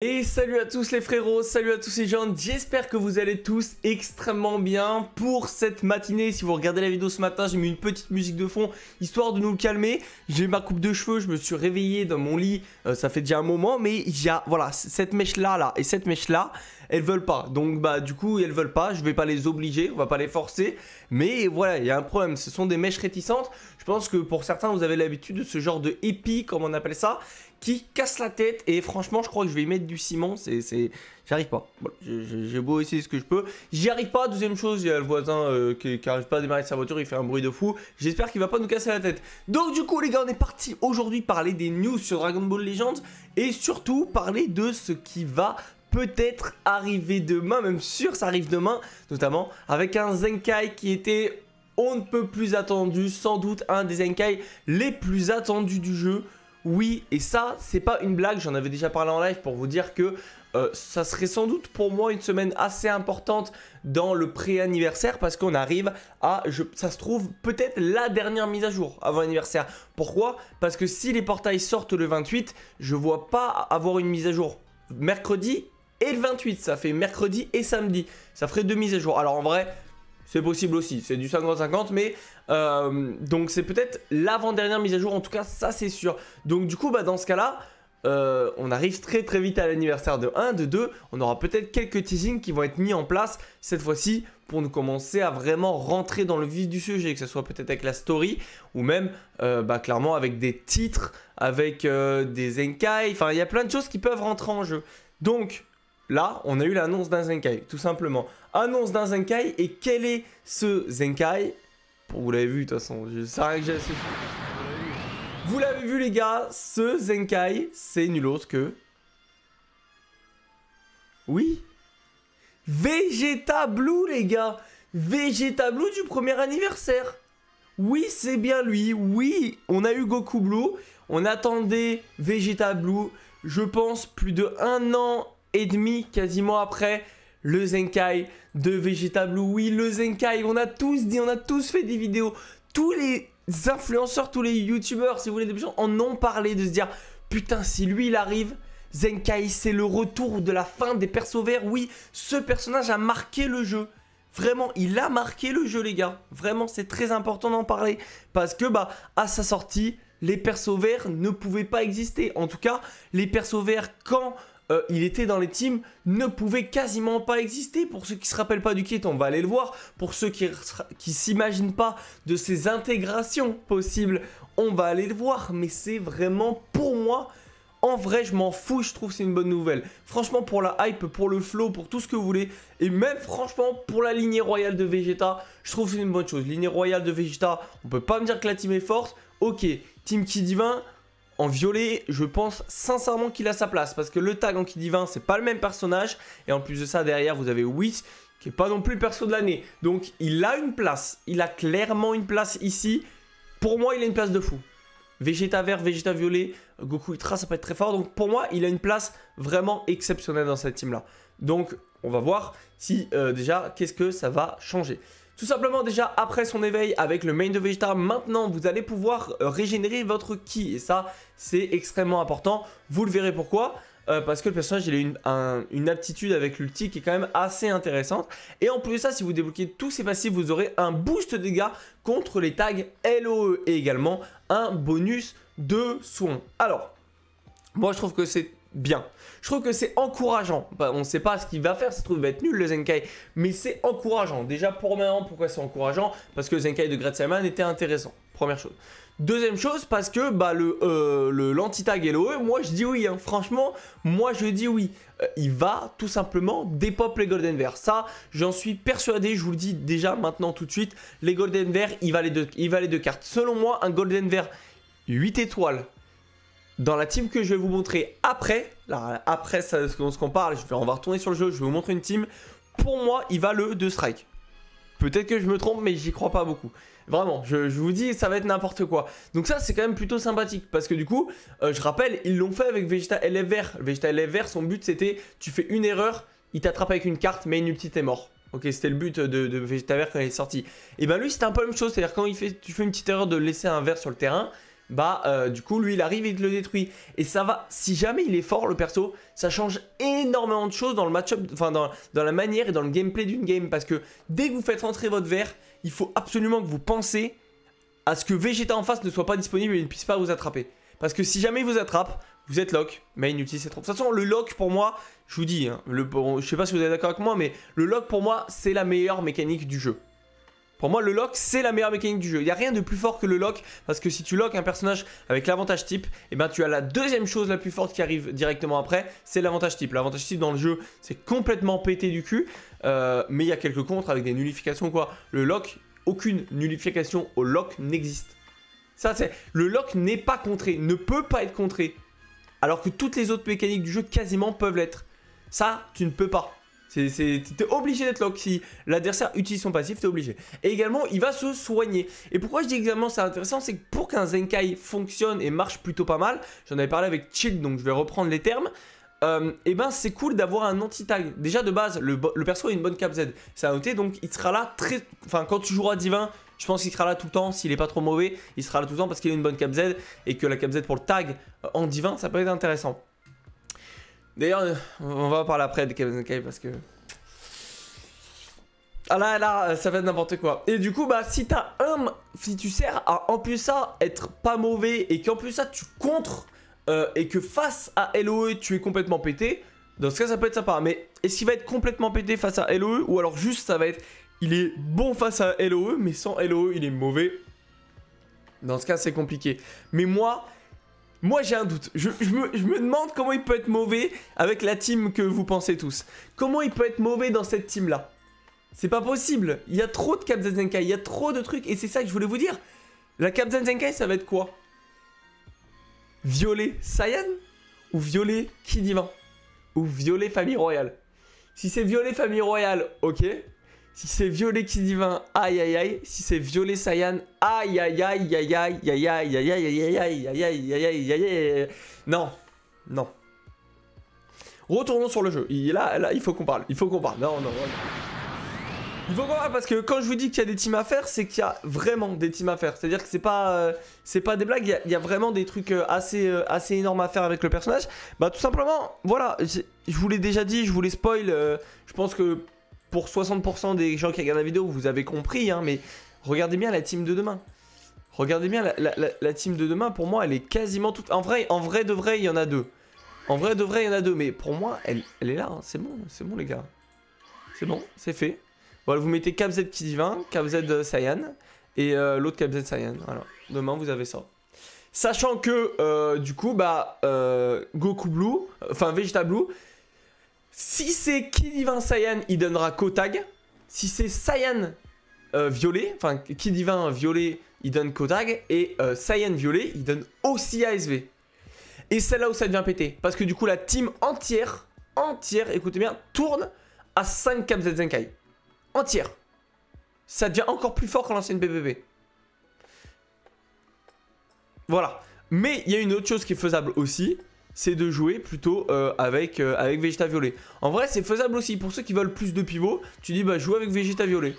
Et salut à tous les frérots, salut à tous les gens, j'espère que vous allez tous extrêmement bien pour cette matinée. Si vous regardez la vidéo ce matin, j'ai mis une petite musique de fond histoire de nous calmer. J'ai ma coupe de cheveux, je me suis réveillé dans mon lit, euh, ça fait déjà un moment, mais il y a, voilà, cette mèche là, là, et cette mèche là, elles veulent pas. Donc bah du coup, elles veulent pas, je vais pas les obliger, on va pas les forcer, mais voilà, il y a un problème, ce sont des mèches réticentes. Je pense que pour certains, vous avez l'habitude de ce genre de épi, comme on appelle ça, qui casse la tête. Et franchement, je crois que je vais y mettre du ciment. C'est, J'arrive pas. j'ai beau essayer ce que je peux. J'y arrive pas. Deuxième chose, il y a le voisin euh, qui, qui, arrive pas à démarrer sa voiture. Il fait un bruit de fou. J'espère qu'il va pas nous casser la tête. Donc, du coup, les gars, on est parti aujourd'hui parler des news sur Dragon Ball Legends. Et surtout, parler de ce qui va peut-être arriver demain. Même sûr, ça arrive demain. Notamment avec un Zenkai qui était on ne peut plus attendu. Sans doute un des Zenkai les plus attendus du jeu. Oui, et ça, c'est pas une blague, j'en avais déjà parlé en live pour vous dire que euh, ça serait sans doute pour moi une semaine assez importante dans le pré-anniversaire parce qu'on arrive à, ça se trouve, peut-être la dernière mise à jour avant l'anniversaire. Pourquoi? Parce que si les portails sortent le 28, je vois pas avoir une mise à jour mercredi et le 28. Ça fait mercredi et samedi. Ça ferait deux mises à jour. Alors en vrai, c'est possible aussi. C'est du 50-50, mais euh, donc c'est peut-être l'avant-dernière mise à jour. En tout cas, ça c'est sûr. Donc du coup, bah, dans ce cas-là, euh, on arrive très très vite à l'anniversaire de 1, de 2. On aura peut-être quelques teasings qui vont être mis en place cette fois-ci pour nous commencer à vraiment rentrer dans le vif du sujet, que ce soit peut-être avec la story ou même euh, bah, clairement avec des titres, avec des enkai. Enfin, il y a plein de choses qui peuvent rentrer en jeu. Donc, Là, on a eu l'annonce d'un Zenkai, tout simplement. Annonce d'un Zenkai, et quel est ce Zenkai? Vous l'avez vu, de toute façon, sais rien que j'ai assez Vous l'avez vu, les gars, ce Zenkai, c'est nul autre que... Oui Vegeta Blue, les gars Vegeta Blue du premier anniversaire Oui, c'est bien lui. Oui, on a eu Goku Blue. On attendait Vegeta Blue, je pense, plus de un an et demi quasiment après le Zenkai de Vegeta Blue. Oui, le Zenkai, on a tous dit, on a tous fait des vidéos. Tous les influenceurs, tous les youtubeurs, si vous voulez, des gens en ont parlé de se dire putain, si lui il arrive, Zenkai, c'est le retour de la fin des persos verts. Oui, ce personnage a marqué le jeu. Vraiment, il a marqué le jeu, les gars. Vraiment, c'est très important d'en parler. Parce que, bah, à sa sortie, les persos verts ne pouvaient pas exister. En tout cas, les persos verts, quand euh, il était dans les teams, ne pouvait quasiment pas exister. Pour ceux qui se rappellent pas du kit, on va aller le voir. Pour ceux qui, qui s'imaginent pas de ces intégrations possibles, on va aller le voir. Mais c'est vraiment pour moi. En vrai, je m'en fous, je trouve c'est une bonne nouvelle. Franchement, pour la hype, pour le flow, pour tout ce que vous voulez, et même franchement pour la lignée royale de Vegeta, je trouve c'est une bonne chose. Lignée royale de Vegeta, on peut pas me dire que la team est forte. Ok, Team Ki Divin, en violet, je pense sincèrement qu'il a sa place. Parce que le tag en qui divin, c'est pas le même personnage. Et en plus de ça, derrière, vous avez Whis, qui est pas non plus le perso de l'année. Donc, il a une place. Il a clairement une place ici. Pour moi, il a une place de fou. Vegeta vert, Vegeta violet, Goku Ultra, ça peut être très fort. Donc, pour moi, il a une place vraiment exceptionnelle dans cette team-là. Donc, on va voir si, euh, déjà, qu'est-ce que ça va changer. Tout simplement déjà après son éveil avec le main de Vegeta, maintenant vous allez pouvoir euh, régénérer votre ki et ça c'est extrêmement important. Vous le verrez pourquoi. Euh, parce que le personnage il a une, aptitude avec l'ulti qui est quand même assez intéressante. Et en plus de ça, si vous débloquez tous ces passifs, vous aurez un boost de dégâts contre les tags LOE et également un bonus de soins. Alors, moi je trouve que c'est bien. Je trouve que c'est encourageant. on ne sait pas ce qu'il va faire, ça se trouve, va être nul le Zenkai, mais c'est encourageant. Déjà, pour maintenant, pourquoi c'est encourageant? Parce que le Zenkai de Great était intéressant, première chose. Deuxième chose, parce que bah, le euh, l'anti-tag LOE, moi je dis oui, hein. franchement, moi je dis oui. Euh, il va tout simplement dépop les Golden Verts. Ça, j'en suis persuadé, je vous le dis déjà maintenant tout de suite. Les Golden Verts, il va les deux, il va les deux cartes. Selon moi, un Golden Vert 8 étoiles dans la team que je vais vous montrer après, là, après ce qu'on parle, je vais, on va retourner sur le jeu, je vais vous montrer une team. Pour moi, il va le 2 strike. Peut-être que je me trompe, mais j'y crois pas beaucoup. Vraiment, je, vous dis, ça va être n'importe quoi. Donc ça, c'est quand même plutôt sympathique. Parce que du coup, euh, je rappelle, ils l'ont fait avec Vegeta LF Vegeta LF son but, c'était, tu fais une erreur, il t'attrape avec une carte, mais une petite est mort. Ok, c'était le but de, de Vegeta Vert quand il est sorti. Et ben lui, c'était un peu la même chose. C'est-à-dire quand il fait, tu fais une petite erreur de laisser un vert sur le terrain, bah euh, du coup lui il arrive et il le détruit. Et ça va, si jamais il est fort le perso, ça change énormément de choses dans le match-up, enfin dans, la manière et dans le gameplay d'une game. Parce que dès que vous faites rentrer votre verre, il faut absolument que vous pensez à ce que Vegeta en face ne soit pas disponible et ne puisse pas vous attraper. Parce que si jamais il vous attrape, vous êtes lock, mais inutile c'est trop. De toute façon, le lock pour moi, je vous dis, hein, le, je sais pas si vous êtes d'accord avec moi, mais le lock pour moi, c'est la meilleure mécanique du jeu. Pour moi, le lock, c'est la meilleure mécanique du jeu. Il n'y a rien de plus fort que le lock, parce que si tu lock un personnage avec l'avantage type, et eh ben tu as la deuxième chose la plus forte qui arrive directement après, c'est l'avantage type. L'avantage type dans le jeu, c'est complètement pété du cul, euh, mais il y a quelques contres avec des nullifications quoi. Le lock, aucune nullification au lock n'existe. Ça, c'est le lock n'est pas contré, ne peut pas être contré, alors que toutes les autres mécaniques du jeu quasiment peuvent l'être. Ça, tu ne peux pas. T'es obligé d'être lock. Si l'adversaire utilise son passif, t'es obligé. Et également, il va se soigner. Et pourquoi je dis également c'est intéressant, c'est que pour qu'un Zenkai fonctionne et marche plutôt pas mal, j'en avais parlé avec Chill, donc je vais reprendre les termes. et euh, eh ben c'est cool d'avoir un anti-tag. Déjà de base, le, perso a une bonne cap Z. C'est à noter, donc il sera là très. Enfin, quand tu joueras divin, je pense qu'il sera là tout le temps. S'il est pas trop mauvais, il sera là tout le temps parce qu'il a une bonne cap Z et que la cap Z pour le tag en divin, ça peut être intéressant. D'ailleurs, on va parler après de Kevin Kai parce que. Ah là, là, ça va être n'importe quoi. Et du coup, bah, si t'as un. Si tu sers à en plus ça être pas mauvais et qu'en plus ça tu contres euh, et que face à LOE tu es complètement pété, dans ce cas ça peut être sympa. Mais est-ce qu'il va être complètement pété face à LOE ou alors juste ça va être. Il est bon face à LOE, mais sans LOE il est mauvais? Dans ce cas, c'est compliqué. Mais moi, moi j'ai un doute. Je, me, demande comment il peut être mauvais avec la team que vous pensez tous. Comment il peut être mauvais dans cette team là C'est pas possible. Il y a trop de Captain Zenkai, il y a trop de trucs. Et c'est ça que je voulais vous dire. La Captain Zenkai ça va être quoi? Violer Saiyan Ou violer Kidivan? Ou violer Famille Royale? Si c'est violer Famille Royale, ok. Si c'est violet qui divin, aïe aïe aïe. Si c'est violet Saiyan, aïe aïe aïe aïe aïe aïe aïe aïe aïe aïe aïe aïe aïe aïe aïe aïe Non, non. Retournons sur le jeu. Là, là, il faut qu'on parle. Il faut qu'on parle. Non, non. Il faut qu'on parle parce que quand je vous dis qu'il y a des teams à faire, c'est qu'il y a vraiment des teams à faire. C'est-à-dire que c'est pas, c'est pas des blagues. Il y, a, vraiment des trucs assez, assez énormes à faire avec le personnage. Bah tout simplement, voilà. Je vous l'ai déjà dit, je vous l'ai spoil. je pense que pour 60% des gens qui regardent la vidéo, vous avez compris, hein, mais regardez bien la team de demain. Regardez bien la, team de demain, pour moi, elle est quasiment toute... En vrai, en vrai de vrai, il y en a deux. En vrai de vrai, il y en a deux, mais pour moi, elle, elle est là, hein. c'est bon, c'est bon les gars. C'est bon, c'est fait. Voilà, vous mettez KZ qui divin, KZ Saiyan, et euh, l'autre KZ Saiyan. Voilà, demain vous avez ça. Sachant que, euh, du coup, bah, euh, Goku Blue, enfin Vegeta Blue, si c'est Ki Divin Saiyan, il donnera Kotag. Si c'est Saiyan euh, violet, enfin Ki Divin violet, il donne Kotag. Et euh, Saiyan violet, il donne aussi ASV. Et c'est là où ça devient pété. Parce que du coup, la team entière, entière, écoutez bien, tourne à 5 KZ Zenkai. Entière. Ça devient encore plus fort que l'ancienne BBB. Voilà. Mais il y a une autre chose qui est faisable aussi c'est de jouer plutôt euh, avec, euh, avec Vegeta Violet. En vrai, c'est faisable aussi. Pour ceux qui veulent plus de pivots, tu dis bah joue avec Vegeta Violet.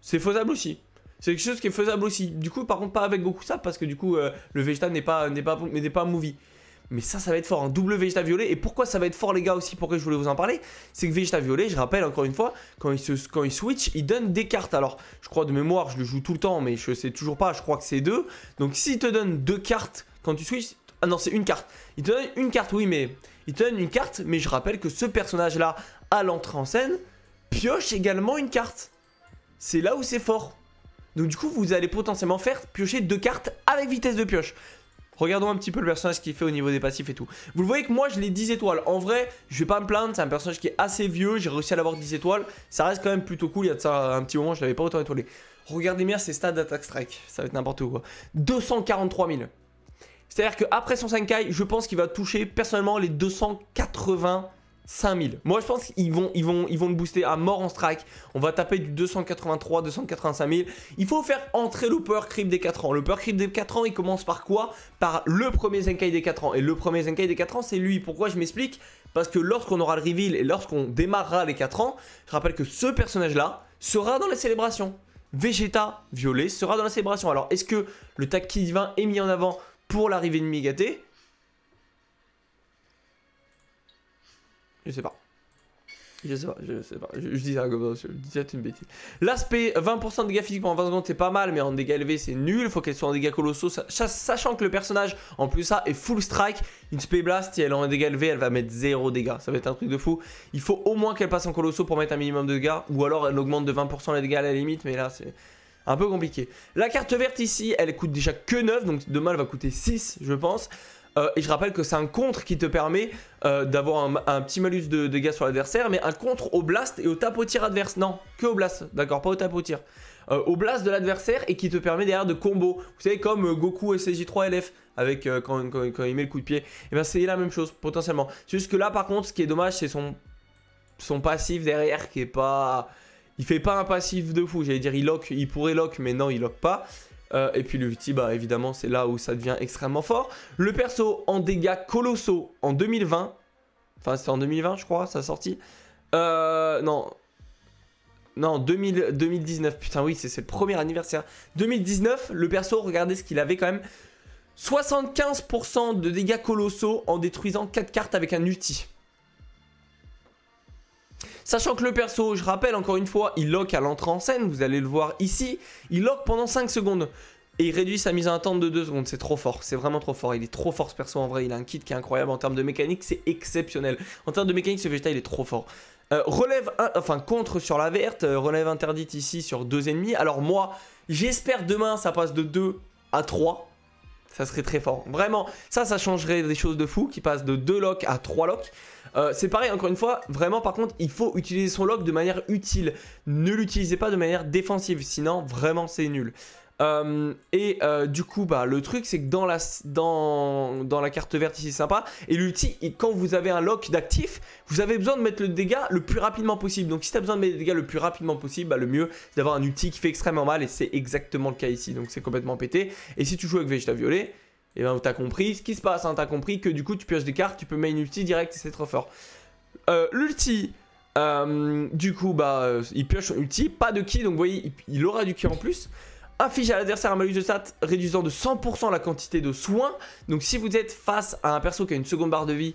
C'est faisable aussi. C'est quelque chose qui est faisable aussi. Du coup, par contre, pas avec Goku ça parce que du coup, euh, le Vegeta n'est pas, pas, pas movie. Mais ça, ça va être fort, un double Vegeta Violet. Et pourquoi ça va être fort, les gars, aussi? Pourquoi je voulais vous en parler? C'est que Vegeta Violet, je rappelle encore une fois, quand il, se, quand il switch, il donne des cartes. Alors, je crois de mémoire, je le joue tout le temps, mais je sais toujours pas, je crois que c'est deux. Donc, s'il te donne deux cartes quand tu switches, ah non, c'est une carte. Il te donne une carte, oui, mais... Il te donne une carte, mais je rappelle que ce personnage-là, à l'entrée en scène, pioche également une carte. C'est là où c'est fort. Donc du coup, vous allez potentiellement faire piocher deux cartes avec vitesse de pioche. Regardons un petit peu le personnage qu'il fait au niveau des passifs et tout. Vous le voyez que moi, je l'ai 10 étoiles. En vrai, je vais pas me plaindre, c'est un personnage qui est assez vieux. J'ai réussi à l'avoir 10 étoiles. Ça reste quand même plutôt cool. Il y a de ça un petit moment, je l'avais pas autant étoilé. Regardez bien ses stats d'attaque strike. Ça va être n'importe quoi. 243 000. C'est-à-dire qu'après son 5K, je pense qu'il va toucher personnellement les 285 000. Moi, je pense qu'ils vont, ils vont, ils vont le booster à mort en strike. On va taper du 283, 285 000. Il faut faire entrer le Power Creep des 4 ans. Le Power Creep des 4 ans, il commence par quoi? Par le premier Zenkai des 4 ans. Et le premier Zenkai des 4 ans, c'est lui. Pourquoi je m'explique? Parce que lorsqu'on aura le reveal et lorsqu'on démarrera les 4 ans, je rappelle que ce personnage-là sera dans la célébration. Vegeta violet sera dans la célébration. Alors, est-ce que le tag divin est mis en avant pour l'arrivée de Migaté Je sais pas. Je sais pas, je sais pas. Je, dis ça comme ça, je dis une bêtise. L'aspect 20% de dégâts physiques pendant 20 secondes, c'est pas mal, mais en dégâts élevés, c'est nul. Faut qu'elle soit en dégâts colossaux, sachant que le personnage, en plus ça, est full strike. Une spé blast, si elle est en dégâts élevés, elle va mettre 0 dégâts. Ça va être un truc de fou. Il faut au moins qu'elle passe en colossaux pour mettre un minimum de dégâts, ou alors elle augmente de 20% les dégâts à la limite, mais là, c'est un peu compliqué. La carte verte ici, elle coûte déjà que 9, donc demain elle va coûter 6, je pense. Euh, et je rappelle que c'est un contre qui te permet euh, d'avoir un, petit malus de dégâts sur l'adversaire, mais un contre au blast et au tap au tir adverse. Non, que au blast, d'accord, pas au tap. Euh, au blast de l'adversaire et qui te permet derrière de combo. Vous savez, comme Goku SJ3 LF avec quand, il met le coup de pied. Et eh bien c'est la même chose potentiellement. C'est juste que là par contre, ce qui est dommage, c'est son, son passif derrière qui est pas. Il fait pas un passif de fou, j'allais dire il lock, il pourrait lock, mais non, il lock pas. Euh, et puis l'ulti, bah évidemment, c'est là où ça devient extrêmement fort. Le perso en dégâts colossaux en 2020. Enfin, c'était en 2020, je crois, ça a sorti. Euh, non. Non, 2019. Putain, oui, c'est le premier anniversaire. 2019, le perso, regardez ce qu'il avait quand même. 75% de dégâts colossaux en détruisant 4 cartes avec un ulti. Sachant que le perso, je rappelle encore une fois, il lock à l'entrée en scène, vous allez le voir ici, il lock pendant 5 secondes. Et il réduit sa mise en attente de 2 secondes, c'est trop fort, c'est vraiment trop fort, il est trop fort ce perso en vrai, il a un kit qui est incroyable en termes de mécanique, c'est exceptionnel. En termes de mécanique, ce Vegeta il est trop fort. Euh, relève, enfin contre sur la verte, euh, relève interdite ici sur 2 ennemis. Alors moi, j'espère demain ça passe de 2 à 3. Ça serait très fort. Vraiment, ça, ça changerait des choses de fou qui passe de 2 locks à 3 locks. Euh, c'est pareil, encore une fois, vraiment par contre, il faut utiliser son lock de manière utile. Ne l'utilisez pas de manière défensive, sinon vraiment c'est nul. Euh, et euh, du coup, bah, le truc, c'est que dans la, dans, dans la carte verte ici, c'est sympa. Et l'ulti, quand vous avez un lock d'actif, vous avez besoin de mettre le dégât le plus rapidement possible. Donc, si tu as besoin de mettre le dégâts le plus rapidement possible, bah, le mieux, c'est d'avoir un ulti qui fait extrêmement mal. Et c'est exactement le cas ici. Donc, c'est complètement pété. Et si tu joues avec Vegeta Violet, et eh ben t'as compris ce qui se passe, hein, t'as compris que du coup tu pioches des cartes, tu peux mettre une ulti direct et c'est trop fort. Euh, l'ulti, du coup bah il pioche son ulti, pas de ki, donc vous voyez il, aura du ki en plus. Affiche à l'adversaire un malus de stat réduisant de 100% la quantité de soins. Donc si vous êtes face à un perso qui a une seconde barre de vie,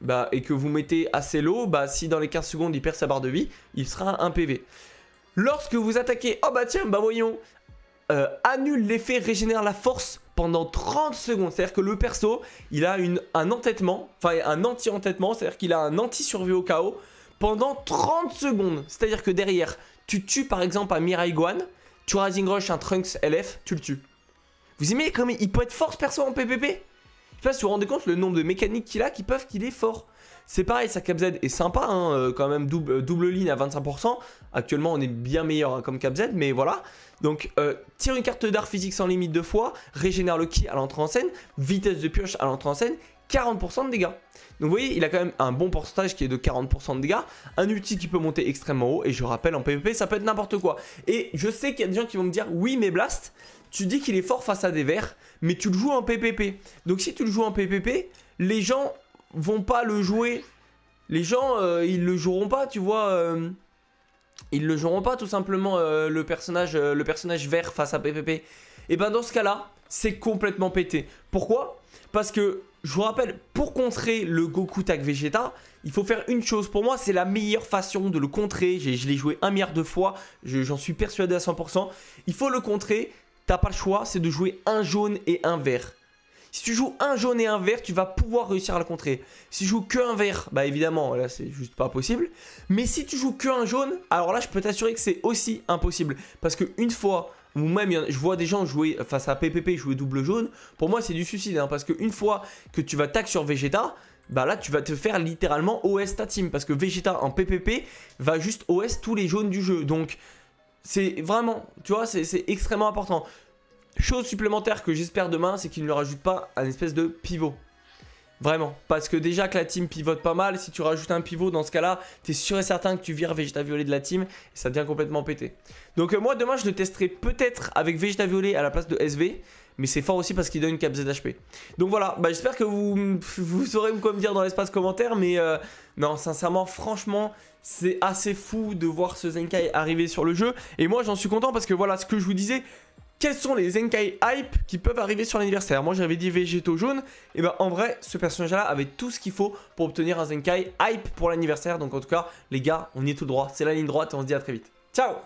bah, et que vous mettez assez low, bah si dans les 15 secondes il perd sa barre de vie, il sera un PV. Lorsque vous attaquez, oh bah tiens, bah voyons, annule l'effet régénère la force pendant 30 secondes. C'est-à-dire que le perso, il a un entêtement, enfin un anti-entêtement, c'est-à-dire qu'il a un anti-survie au chaos pendant 30 secondes. C'est-à-dire que derrière, tu tues par exemple un Mirai Guan, tu Rising Rush un Trunks LF, tu le tues. Vous imaginez comme il peut être fort ce perso en PPP Je sais pas si vous vous rendez compte le nombre de mécaniques qu'il a qui peuvent qu'il est fort. C'est pareil, sa Cap Z est sympa, hein, euh, quand même double, euh, double ligne à 25%. Actuellement, on est bien meilleur hein, comme Cap Z, mais voilà. Donc, euh, tire une carte d'art physique sans limite de fois, régénère le ki à l'entrée en scène, vitesse de pioche à l'entrée en scène, 40% de dégâts. Donc vous voyez, il a quand même un bon pourcentage qui est de 40% de dégâts, un ulti qui peut monter extrêmement haut, et je rappelle, en PvP, ça peut être n'importe quoi. Et je sais qu'il y a des gens qui vont me dire, oui, mais Blast, tu dis qu'il est fort face à des verts, mais tu le joues en PvP. Donc si tu le joues en PvP, les gens vont pas le jouer. Les gens, euh, ils le joueront pas, tu vois. Euh, ils le joueront pas tout simplement euh, le, personnage, le personnage vert face à PPP. Et ben dans ce cas-là, c'est complètement pété. Pourquoi? Parce que, je vous rappelle, pour contrer le Goku Tag Vegeta, il faut faire une chose. Pour moi, c'est la meilleure façon de le contrer. Je l'ai joué un milliard de fois, j'en suis persuadé à 100%. Il faut le contrer, t'as pas le choix, c'est de jouer un jaune et un vert. Si tu joues un jaune et un vert, tu vas pouvoir réussir à le contrer. Si tu joues que un vert, bah évidemment, là c'est juste pas possible. Mais si tu joues que un jaune, alors là je peux t'assurer que c'est aussi impossible. Parce que une fois, ou même je vois des gens jouer face à PPP jouer double jaune, pour moi c'est du suicide. Hein, parce qu'une fois que tu vas tag sur Vegeta, bah là tu vas te faire littéralement OS ta team. Parce que Vegeta en PPP va juste OS tous les jaunes du jeu. Donc c'est vraiment, tu vois, c'est extrêmement important. Chose supplémentaire que j'espère demain, c'est qu'il ne rajoute pas un espèce de pivot. Vraiment. Parce que déjà que la team pivote pas mal, si tu rajoutes un pivot dans ce cas-là, t'es sûr et certain que tu vires Vegeta Violet de la team et ça devient complètement pété. Donc euh, moi demain je le testerai peut-être avec Vegeta Violet à la place de SV. Mais c'est fort aussi parce qu'il donne une cap ZHP. Donc voilà, bah, j'espère que vous, saurez quoi me dire dans l'espace commentaire. Mais euh, non, sincèrement, franchement, c'est assez fou de voir ce Zenkai arriver sur le jeu. Et moi j'en suis content parce que voilà, ce que je vous disais, quels sont les Zenkai hype qui peuvent arriver sur l'anniversaire Moi j'avais dit végétaux jaunes, et ben en vrai ce personnage là avait tout ce qu'il faut pour obtenir un Zenkai hype pour l'anniversaire. Donc en tout cas les gars, on y est tout droit, c'est la ligne droite et on se dit à très vite. Ciao